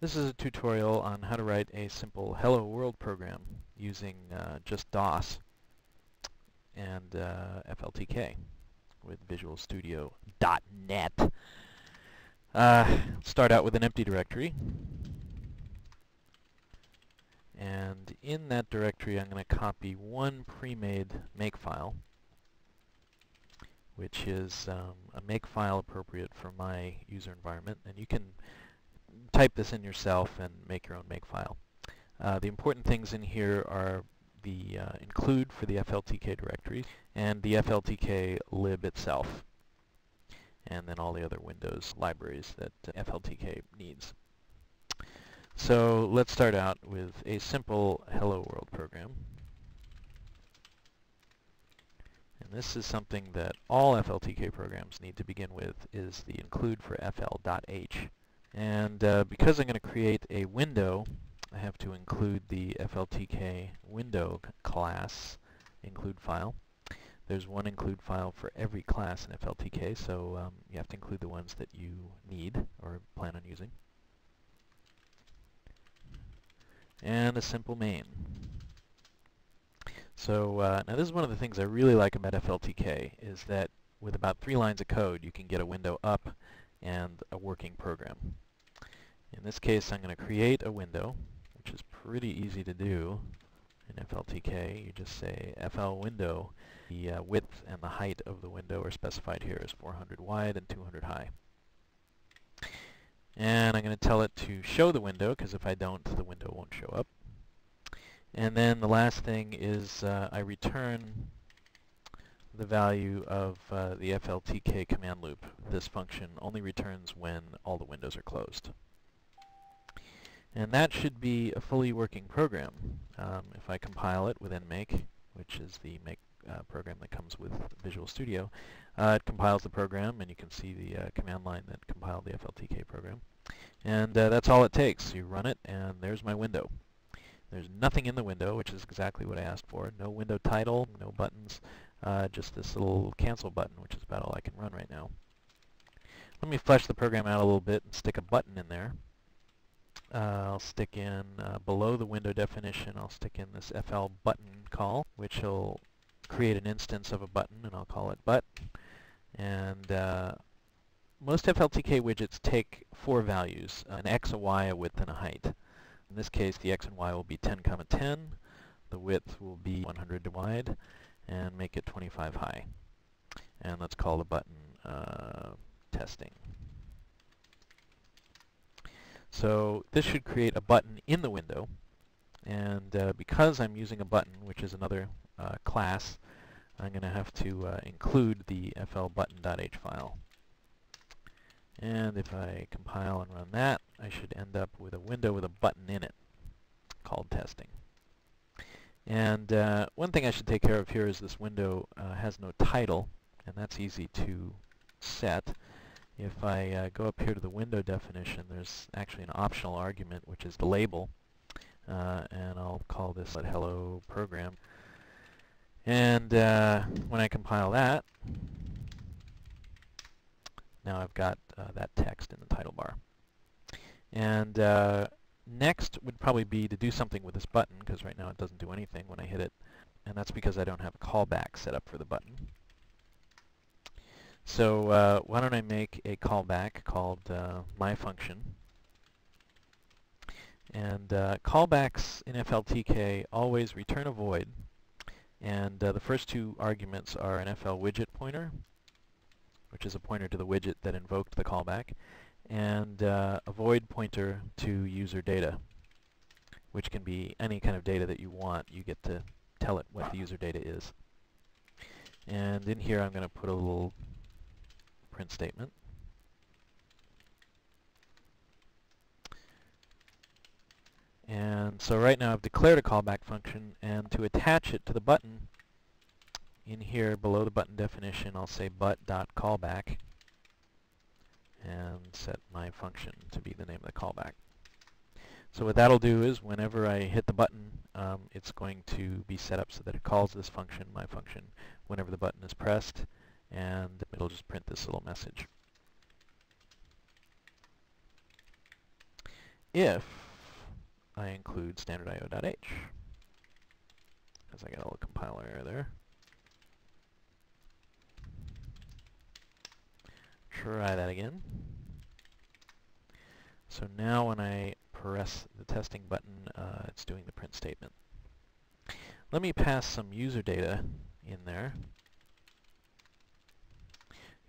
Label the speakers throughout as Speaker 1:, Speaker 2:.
Speaker 1: This is a tutorial on how to write a simple Hello World program using uh, just DOS and uh, FLTK with Visual Studio .NET. Uh, start out with an empty directory. And in that directory I'm going to copy one pre-made makefile which is um, a makefile appropriate for my user environment. And you can type this in yourself and make your own makefile. Uh, the important things in here are the uh, include for the FLTK directory and the FLTK lib itself and then all the other Windows libraries that uh, FLTK needs. So let's start out with a simple Hello World program. And this is something that all FLTK programs need to begin with is the include for fl.h. And uh, because I'm going to create a window, I have to include the FLTK window class include file. There's one include file for every class in FLTK, so um, you have to include the ones that you need or plan on using. And a simple main. So uh, now this is one of the things I really like about FLTK is that with about three lines of code you can get a window up and a working program. In this case I'm going to create a window which is pretty easy to do in FLTK. You just say FL window. The uh, width and the height of the window are specified here as 400 wide and 200 high. And I'm going to tell it to show the window because if I don't the window won't show up. And then the last thing is uh, I return the value of uh, the FLTK command loop. This function only returns when all the windows are closed. And that should be a fully working program. Um, if I compile it with nmake, which is the make uh, program that comes with Visual Studio, uh, it compiles the program, and you can see the uh, command line that compiled the FLTK program. And uh, that's all it takes. You run it, and there's my window. There's nothing in the window, which is exactly what I asked for. No window title, no buttons, uh, just this little cancel button, which is about all I can run right now. Let me flesh the program out a little bit and stick a button in there. Uh, I'll stick in, uh, below the window definition, I'll stick in this FL button call, which will create an instance of a button, and I'll call it but. And uh, most FLTK widgets take four values, an x, a y, a width, and a height. In this case, the x and y will be 10 comma 10. The width will be 100 wide, and make it 25 high. And let's call the button uh, testing. So this should create a button in the window. And uh, because I'm using a button, which is another uh, class, I'm going to have to uh, include the flbutton.h file. And if I compile and run that, I should end up with a window with a button in it called testing. And uh, one thing I should take care of here is this window uh, has no title, and that's easy to set. If I uh, go up here to the window definition, there's actually an optional argument, which is the label. Uh, and I'll call this a hello program. And uh, when I compile that, now I've got uh, that text in the title bar. And uh, next would probably be to do something with this button, because right now it doesn't do anything when I hit it. And that's because I don't have a callback set up for the button. So uh, why don't I make a callback called uh, my function. And uh, callbacks in FLTK always return a void. And uh, the first two arguments are an FL widget pointer which is a pointer to the widget that invoked the callback, and uh, a void pointer to user data, which can be any kind of data that you want. You get to tell it what the user data is. And in here I'm going to put a little print statement. And so right now I've declared a callback function, and to attach it to the button, in here below the button definition I'll say but.callback and set my function to be the name of the callback. So what that'll do is whenever I hit the button um, it's going to be set up so that it calls this function, my function, whenever the button is pressed and it'll just print this little message. if I include standardio.h. Because I got a little compiler error there. Try that again. So now when I press the testing button, uh, it's doing the print statement. Let me pass some user data in there.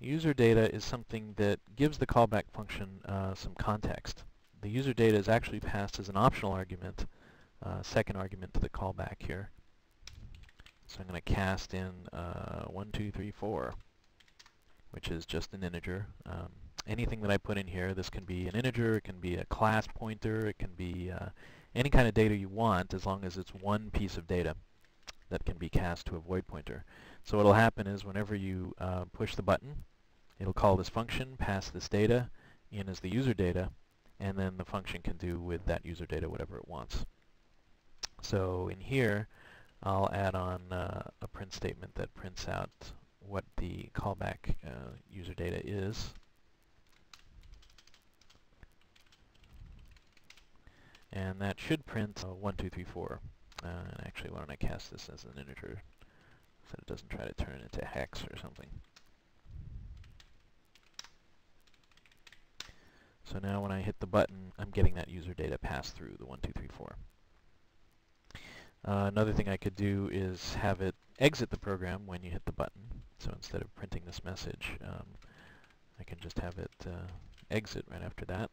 Speaker 1: User data is something that gives the callback function uh, some context. The user data is actually passed as an optional argument, uh, second argument to the callback here. So I'm going to cast in uh, 1, 2, 3, 4, which is just an integer. Um, anything that I put in here, this can be an integer, it can be a class pointer, it can be uh, any kind of data you want as long as it's one piece of data that can be cast to a void pointer. So what will happen is whenever you uh, push the button, it'll call this function, pass this data in as the user data, and then the function can do with that user data whatever it wants. So in here, I'll add on uh, a print statement that prints out what the callback uh, user data is. And that should print uh, 1, 2, 3, 4. Uh, actually, why don't I cast this as an integer so it doesn't try to turn into hex or something. So now when I hit the button, I'm getting that user data passed through the 1, 2, 3, 4. Uh, another thing I could do is have it exit the program when you hit the button. So instead of printing this message, um, I can just have it uh, exit right after that.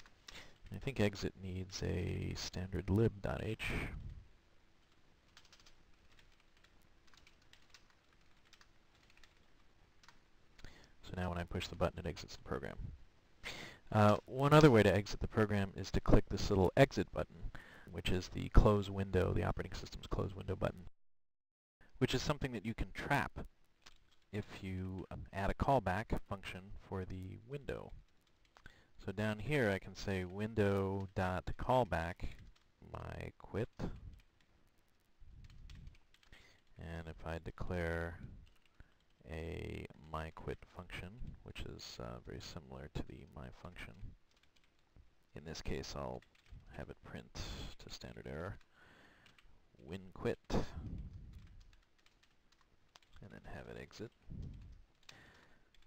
Speaker 1: I think exit needs a standard lib.h. So now when I push the button, it exits the program. Uh, one other way to exit the program is to click this little exit button, which is the close window, the operating system's close window button, which is something that you can trap if you um, add a callback function for the window. So down here I can say window dot callback my quit, and if I declare a myQuit function, which is uh, very similar to the my function. In this case, I'll have it print to standard error winquit, and then have it exit.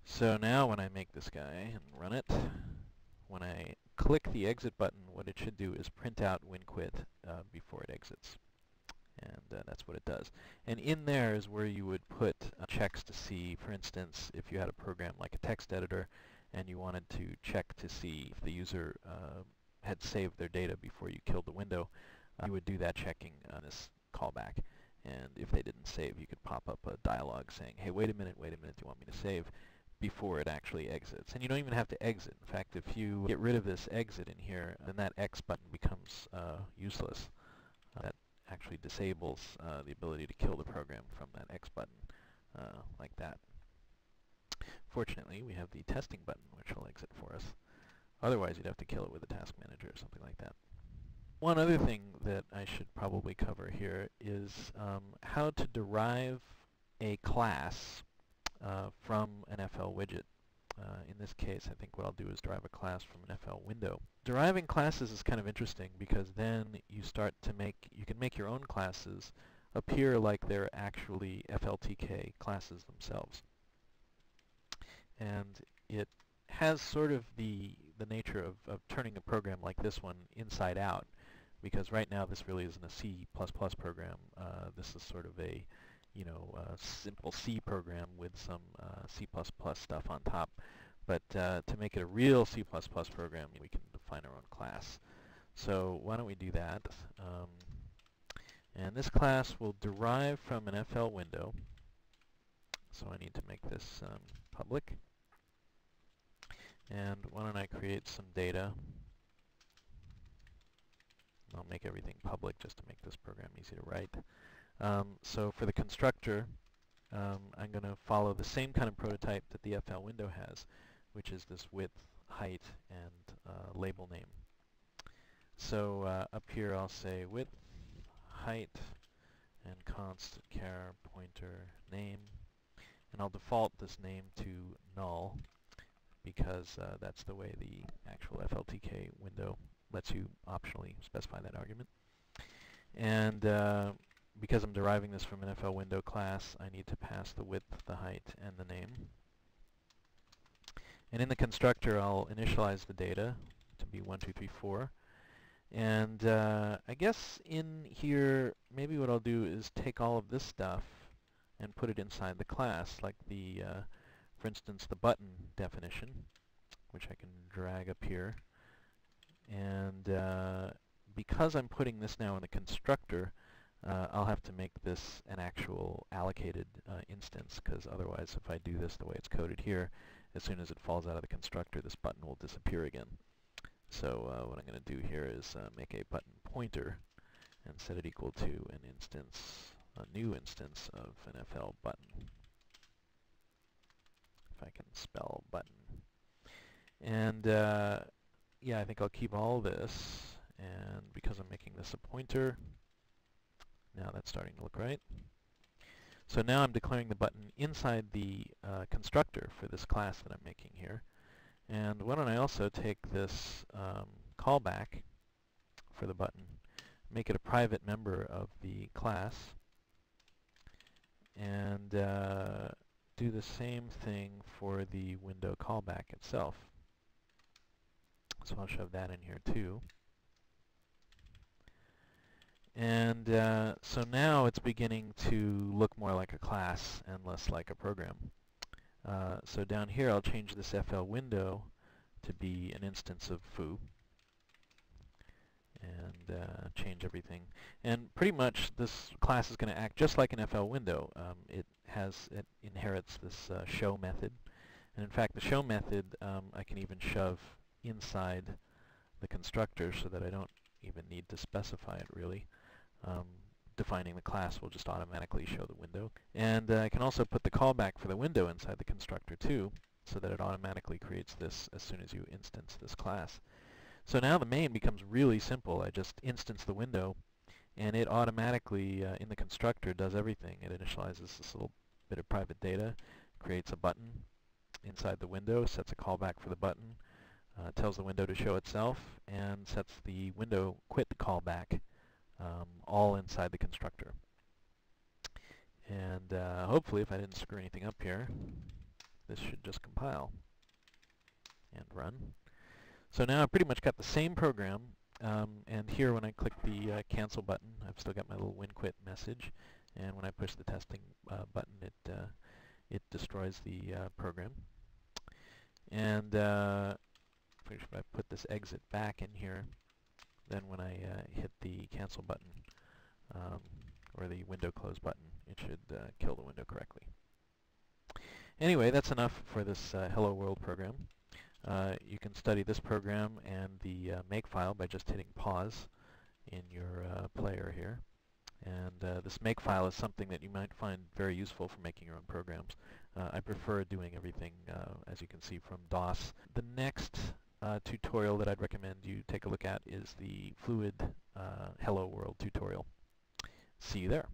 Speaker 1: So now when I make this guy and run it, when I click the exit button, what it should do is print out winquit uh, before it exits and uh, that's what it does. And in there is where you would put uh, checks to see, for instance, if you had a program like a text editor and you wanted to check to see if the user uh, had saved their data before you killed the window, uh, you would do that checking on this callback. And if they didn't save, you could pop up a dialog saying, hey, wait a minute, wait a minute, do you want me to save? before it actually exits. And you don't even have to exit. In fact, if you get rid of this exit in here, then that X button becomes uh, useless. Actually disables uh, the ability to kill the program from that X button uh, like that. Fortunately, we have the testing button, which will exit for us. Otherwise, you'd have to kill it with a task manager or something like that. One other thing that I should probably cover here is um, how to derive a class uh, from an FL widget. Uh, in this case, I think what I'll do is derive a class from an FL window. Deriving classes is kind of interesting because then you start to make, you can make your own classes appear like they're actually FLTK classes themselves. And it has sort of the, the nature of, of turning a program like this one inside out because right now this really isn't a C++ program. Uh, this is sort of a you know, a simple C program with some uh, C++ stuff on top. But uh, to make it a real C++ program, we can define our own class. So why don't we do that? Um, and this class will derive from an FL window. So I need to make this um, public. And why don't I create some data. I'll make everything public just to make this program easy to write. Um, so for the constructor, um, I'm going to follow the same kind of prototype that the FL window has, which is this width, height, and uh, label name. So uh, up here I'll say width, height, and const char pointer name. And I'll default this name to null because uh, that's the way the actual FLTK window lets you optionally specify that argument. And uh, because I'm deriving this from an window class, I need to pass the width, the height, and the name. And in the constructor, I'll initialize the data to be 1, 2, 3, 4. And uh, I guess in here, maybe what I'll do is take all of this stuff and put it inside the class, like the, uh, for instance, the button definition, which I can drag up here. And uh, because I'm putting this now in the constructor, uh, I'll have to make this an actual allocated uh, instance, because otherwise if I do this the way it's coded here, as soon as it falls out of the constructor, this button will disappear again. So uh, what I'm going to do here is uh, make a button pointer and set it equal to an instance, a new instance of an FL button. If I can spell button. And uh, yeah, I think I'll keep all this. And because I'm making this a pointer, now that's starting to look right. So now I'm declaring the button inside the uh, constructor for this class that I'm making here. And why don't I also take this um, callback for the button, make it a private member of the class, and uh, do the same thing for the window callback itself. So I'll shove that in here too. And uh, so now it's beginning to look more like a class and less like a program. Uh, so down here I'll change this FL window to be an instance of foo and uh, change everything. And pretty much this class is going to act just like an FL window. Um, it has it inherits this uh, show method. And in fact the show method um, I can even shove inside the constructor so that I don't even need to specify it really. Um, defining the class will just automatically show the window. And uh, I can also put the callback for the window inside the constructor too, so that it automatically creates this as soon as you instance this class. So now the main becomes really simple. I just instance the window, and it automatically, uh, in the constructor, does everything. It initializes this little bit of private data, creates a button inside the window, sets a callback for the button, uh, tells the window to show itself, and sets the window quit callback um, all inside the constructor. And uh, hopefully, if I didn't screw anything up here, this should just compile and run. So now I've pretty much got the same program, um, and here when I click the uh, cancel button, I've still got my little win quit message, and when I push the testing uh, button, it uh, it destroys the uh, program. And uh, if I put this exit back in here, then when I uh, hit the cancel button um, or the window close button, it should uh, kill the window correctly. Anyway, that's enough for this uh, Hello World program. Uh, you can study this program and the uh, makefile by just hitting pause in your uh, player here. And this makefile is something that you might find very useful for making your own programs. I prefer doing everything, as you can see, from DOS. The next uh, tutorial that I'd recommend you take a look at is the Fluid uh, Hello World tutorial. See you there.